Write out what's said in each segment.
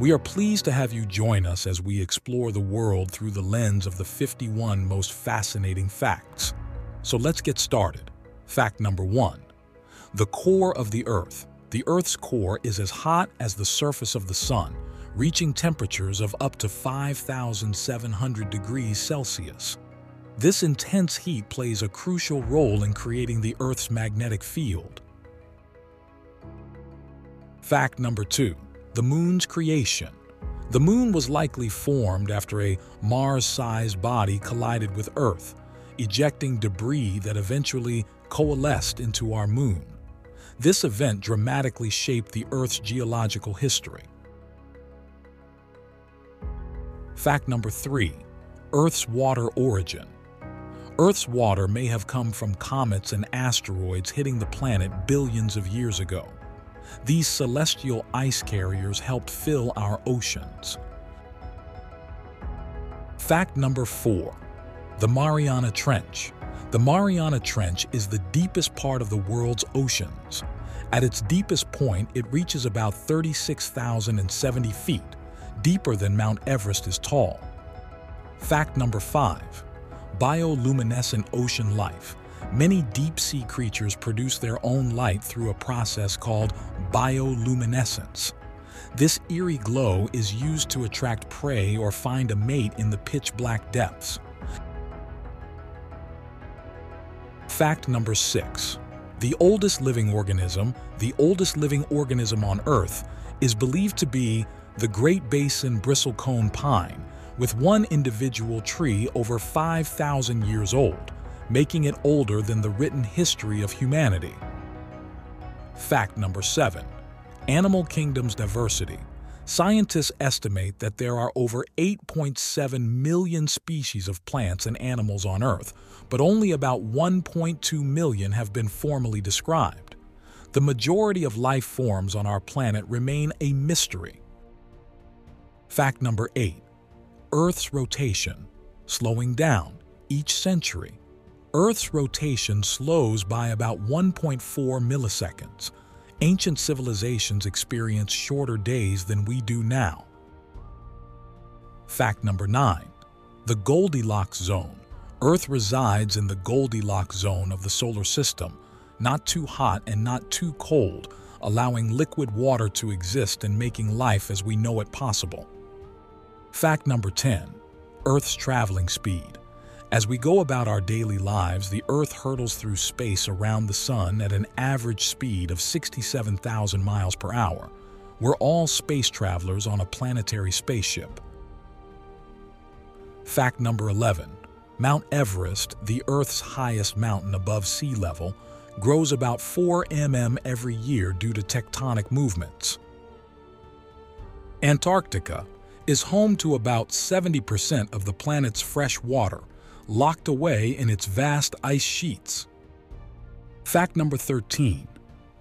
We are pleased to have you join us as we explore the world through the lens of the 51 most fascinating facts. So let's get started. Fact number one. The core of the Earth. The Earth's core is as hot as the surface of the Sun, reaching temperatures of up to 5,700 degrees Celsius. This intense heat plays a crucial role in creating the Earth's magnetic field. Fact number two. The Moon's creation. The Moon was likely formed after a Mars-sized body collided with Earth, ejecting debris that eventually coalesced into our Moon. This event dramatically shaped the Earth's geological history. Fact number three. Earth's water origin. Earth's water may have come from comets and asteroids hitting the planet billions of years ago. These celestial ice carriers helped fill our oceans. Fact number four. The Mariana Trench. The Mariana Trench is the deepest part of the world's oceans. At its deepest point, it reaches about 36,070 feet, deeper than Mount Everest is tall. Fact number five bioluminescent ocean life. Many deep-sea creatures produce their own light through a process called bioluminescence. This eerie glow is used to attract prey or find a mate in the pitch-black depths. Fact number six. The oldest living organism, the oldest living organism on Earth, is believed to be the Great Basin bristlecone pine, with one individual tree over 5,000 years old, making it older than the written history of humanity. Fact number 7. Animal Kingdom's diversity. Scientists estimate that there are over 8.7 million species of plants and animals on Earth, but only about 1.2 million have been formally described. The majority of life forms on our planet remain a mystery. Fact number 8. Earth's rotation, slowing down each century. Earth's rotation slows by about 1.4 milliseconds. Ancient civilizations experienced shorter days than we do now. Fact number 9. The Goldilocks Zone. Earth resides in the Goldilocks zone of the solar system, not too hot and not too cold, allowing liquid water to exist and making life as we know it possible. Fact number 10. Earth's traveling speed. As we go about our daily lives, the Earth hurtles through space around the Sun at an average speed of 67,000 miles per hour. We're all space travelers on a planetary spaceship. Fact number 11. Mount Everest, the Earth's highest mountain above sea level, grows about 4 mm every year due to tectonic movements. Antarctica, is home to about 70% of the planet's fresh water, locked away in its vast ice sheets. Fact number 13.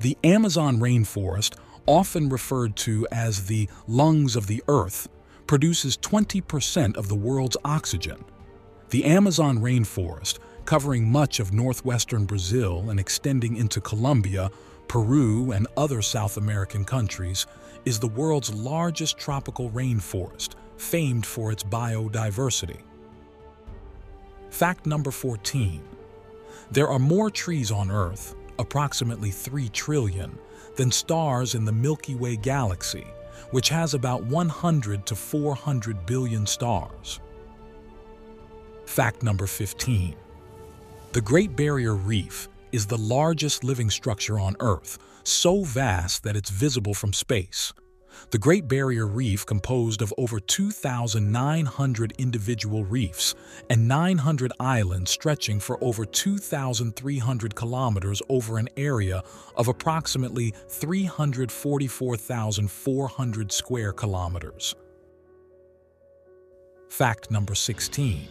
The Amazon rainforest, often referred to as the lungs of the earth, produces 20% of the world's oxygen. The Amazon rainforest, covering much of northwestern Brazil and extending into Colombia, Peru, and other South American countries, is the world's largest tropical rainforest, famed for its biodiversity. Fact number 14. There are more trees on Earth, approximately 3 trillion, than stars in the Milky Way galaxy, which has about 100 to 400 billion stars. Fact number 15. The Great Barrier Reef is the largest living structure on Earth, so vast that it's visible from space. The Great Barrier Reef composed of over 2,900 individual reefs and 900 islands stretching for over 2,300 kilometers over an area of approximately 344,400 square kilometers. Fact number 16.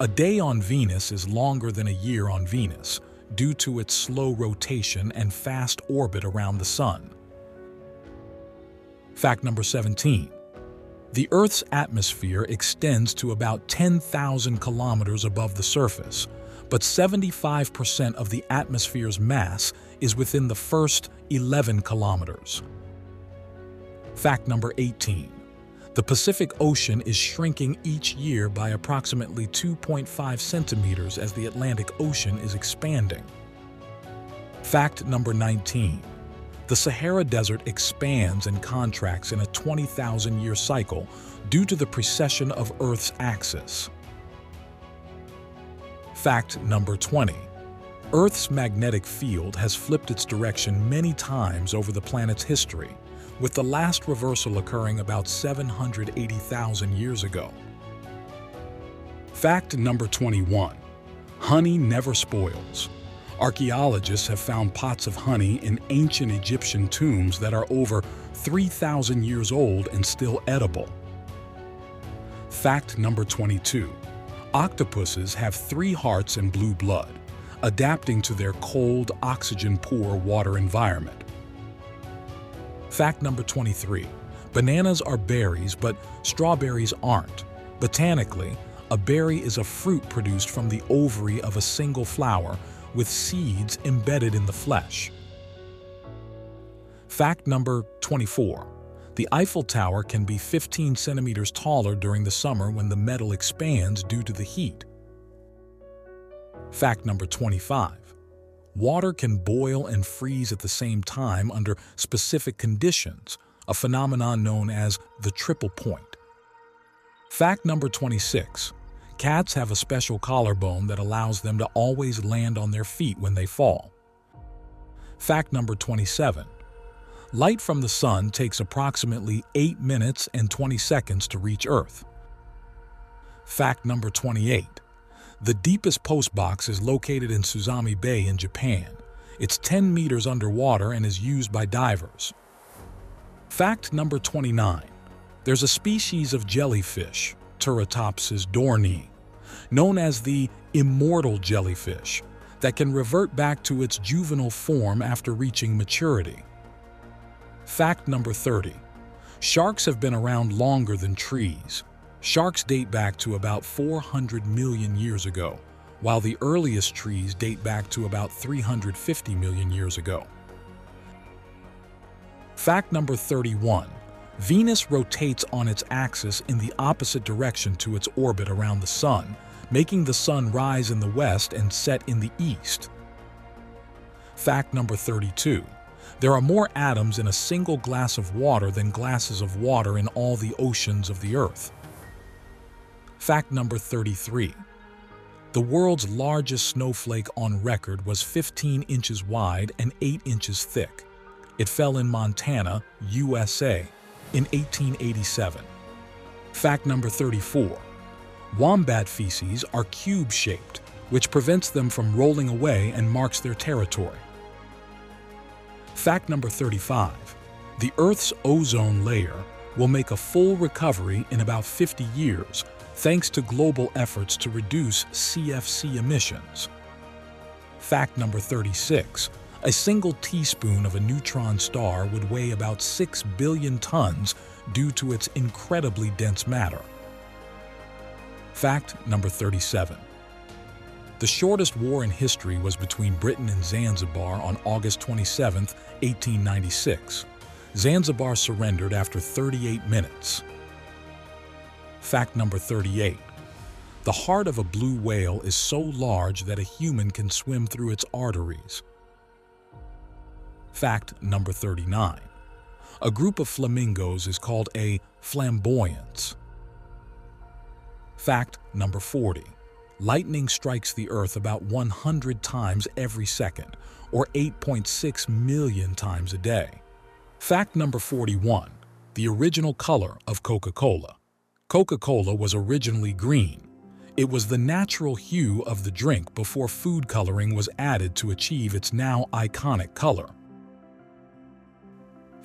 A day on Venus is longer than a year on Venus due to its slow rotation and fast orbit around the Sun. Fact number 17. The Earth's atmosphere extends to about 10,000 kilometers above the surface, but 75% of the atmosphere's mass is within the first 11 kilometers. Fact number 18. The Pacific Ocean is shrinking each year by approximately 2.5 centimeters as the Atlantic Ocean is expanding. Fact number 19. The Sahara Desert expands and contracts in a 20,000 year cycle due to the precession of Earth's axis. Fact number 20. Earth's magnetic field has flipped its direction many times over the planet's history, with the last reversal occurring about 780,000 years ago. Fact number 21. Honey never spoils. Archaeologists have found pots of honey in ancient Egyptian tombs that are over 3,000 years old and still edible. Fact number 22. Octopuses have three hearts and blue blood, adapting to their cold, oxygen-poor water environment. Fact number 23. Bananas are berries, but strawberries aren't. Botanically, a berry is a fruit produced from the ovary of a single flower with seeds embedded in the flesh. Fact number 24. The Eiffel Tower can be 15 centimeters taller during the summer when the metal expands due to the heat. Fact number 25. Water can boil and freeze at the same time under specific conditions, a phenomenon known as the triple point. Fact number 26. Cats have a special collarbone that allows them to always land on their feet when they fall. Fact number 27. Light from the sun takes approximately 8 minutes and 20 seconds to reach Earth. Fact number 28. The deepest post box is located in Susami Bay in Japan. It's 10 meters underwater and is used by divers. Fact number 29. There's a species of jellyfish, Turritopsis dohrnii, known as the immortal jellyfish, that can revert back to its juvenile form after reaching maturity. Fact number 30. Sharks have been around longer than trees. Sharks date back to about 400 million years ago, while the earliest trees date back to about 350 million years ago. Fact number 31. Venus rotates on its axis in the opposite direction to its orbit around the Sun, making the Sun rise in the west and set in the east. Fact number 32. There are more atoms in a single glass of water than glasses of water in all the oceans of the Earth. Fact number 33. The world's largest snowflake on record was 15 inches wide and 8 inches thick. It fell in Montana, USA, in 1887. Fact number 34. Wombat feces are cube-shaped, which prevents them from rolling away and marks their territory. Fact number 35. The Earth's ozone layer will make a full recovery in about 50 years thanks to global efforts to reduce CFC emissions. Fact number 36. A single teaspoon of a neutron star would weigh about 6 billion tons due to its incredibly dense matter. Fact number 37. The shortest war in history was between Britain and Zanzibar on August 27, 1896. Zanzibar surrendered after 38 minutes. Fact number 38. The heart of a blue whale is so large that a human can swim through its arteries. Fact number 39. A group of flamingos is called a flamboyance. Fact number 40. Lightning strikes the Earth about 100 times every second, or 8.6 million times a day. Fact number 41. The original color of Coca-Cola. Coca-Cola was originally green. It was the natural hue of the drink before food coloring was added to achieve its now iconic color.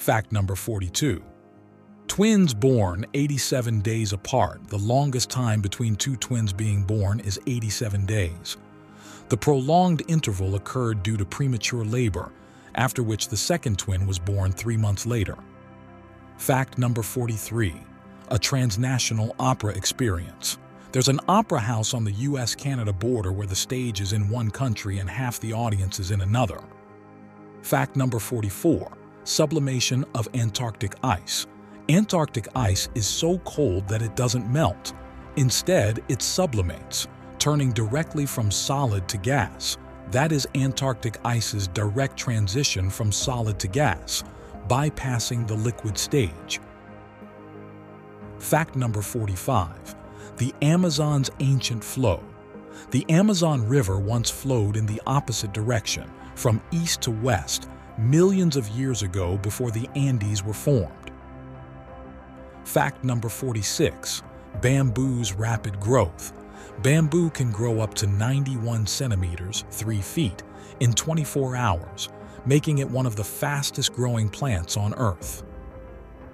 Fact number 42. Twins born 87 days apart, the longest time between two twins being born is 87 days. The prolonged interval occurred due to premature labor, after which the second twin was born three months later. Fact number 43 a transnational opera experience. There's an opera house on the US-Canada border where the stage is in one country and half the audience is in another. Fact number 44. Sublimation of Antarctic ice. Antarctic ice is so cold that it doesn't melt. Instead, it sublimates, turning directly from solid to gas. That is Antarctic ice's direct transition from solid to gas, bypassing the liquid stage. Fact number 45. The Amazon's ancient flow. The Amazon River once flowed in the opposite direction, from east to west, millions of years ago before the Andes were formed. Fact number 46. Bamboo's rapid growth. Bamboo can grow up to 91 centimeters, 3 feet, in 24 hours, making it one of the fastest growing plants on Earth.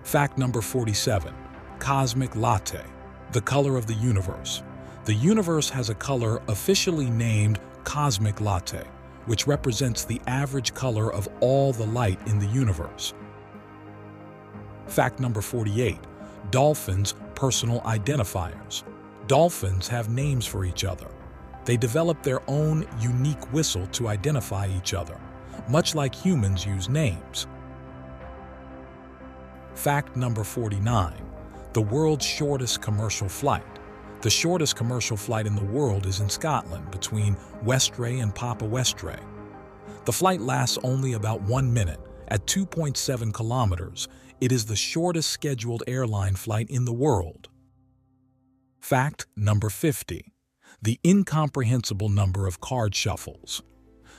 Fact number 47. Cosmic Latte, the color of the universe. The universe has a color officially named cosmic latte, which represents the average color of all the light in the universe. Fact number 48. Dolphins' personal identifiers. Dolphins have names for each other. They develop their own unique whistle to identify each other, much like humans use names. Fact number 49. The world's shortest commercial flight. The shortest commercial flight in the world is in Scotland between Westray and Papa Westray. The flight lasts only about one minute. At 2.7 kilometers, it is the shortest scheduled airline flight in the world. Fact number 50. The incomprehensible number of card shuffles.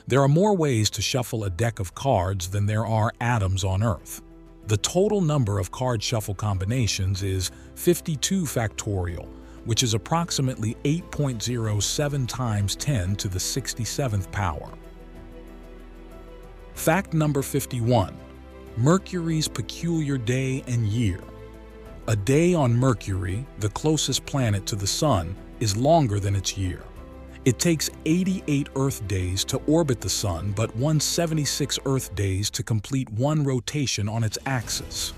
There are more ways to shuffle a deck of cards than there are atoms on Earth. The total number of card shuffle combinations is 52 factorial, which is approximately 8.07 times 10 to the 67th power. Fact number 51. Mercury's peculiar day and year. A day on Mercury, the closest planet to the Sun, is longer than its year. It takes 88 Earth days to orbit the Sun, but 176 Earth days to complete one rotation on its axis.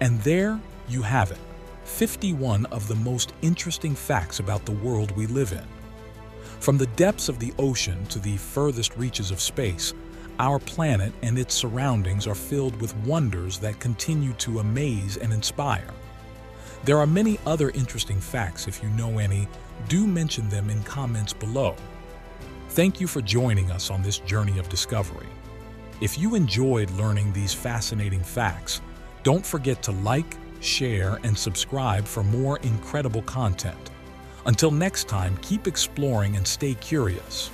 And there you have it, 51 of the most interesting facts about the world we live in. From the depths of the ocean to the furthest reaches of space, our planet and its surroundings are filled with wonders that continue to amaze and inspire. There are many other interesting facts. If you know any, do mention them in comments below. Thank you for joining us on this journey of discovery. If you enjoyed learning these fascinating facts, don't forget to like, share, and subscribe for more incredible content. Until next time, keep exploring and stay curious.